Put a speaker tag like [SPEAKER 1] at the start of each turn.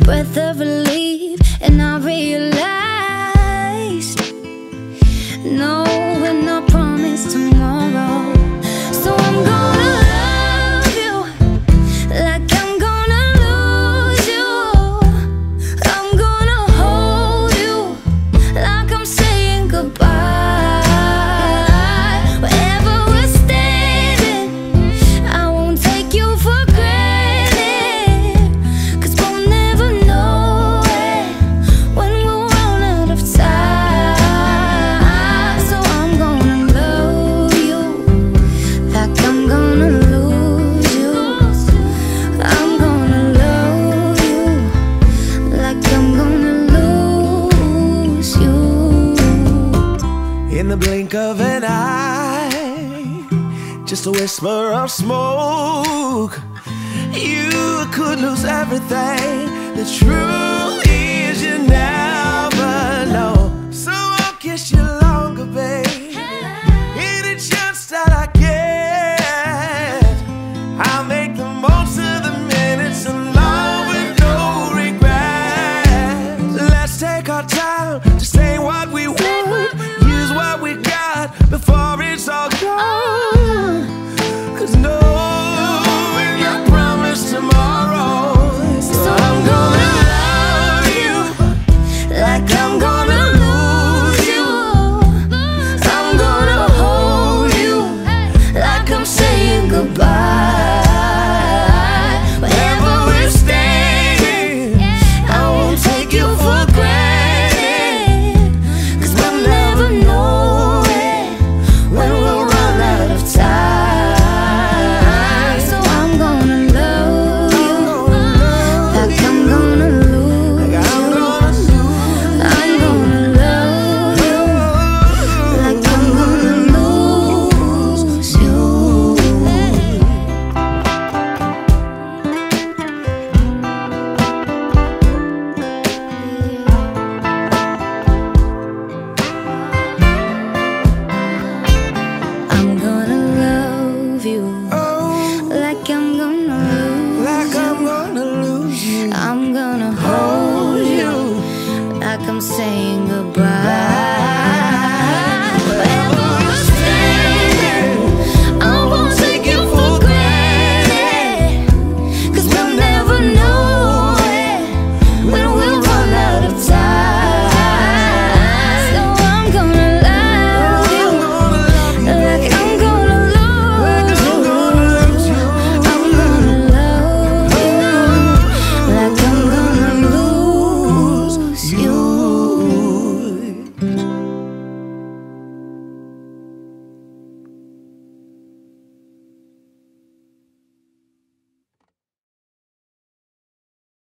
[SPEAKER 1] breath of relief, and I realized no,
[SPEAKER 2] In the blink of an eye, just a whisper of smoke, you could lose everything. The truth is, you never know. So I'll kiss you longer, babe. Any chance that I get, I'll make the most of the minutes alone with no regret. Let's take our time like I'm
[SPEAKER 1] saying goodbye.